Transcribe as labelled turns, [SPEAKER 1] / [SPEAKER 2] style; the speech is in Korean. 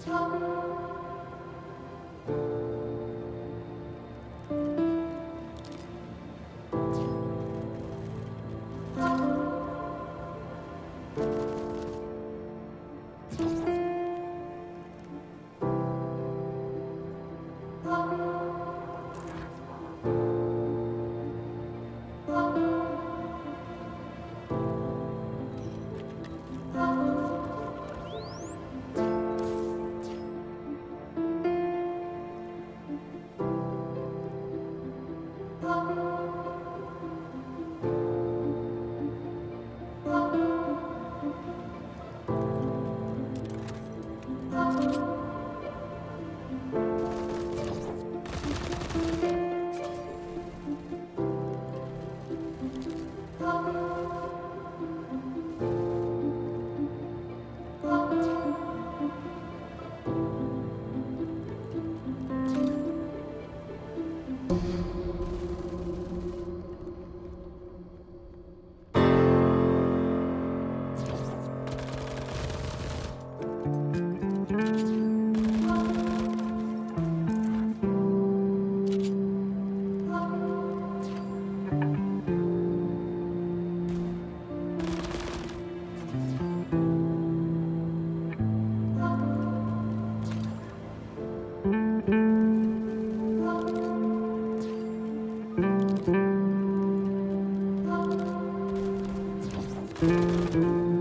[SPEAKER 1] 참. Música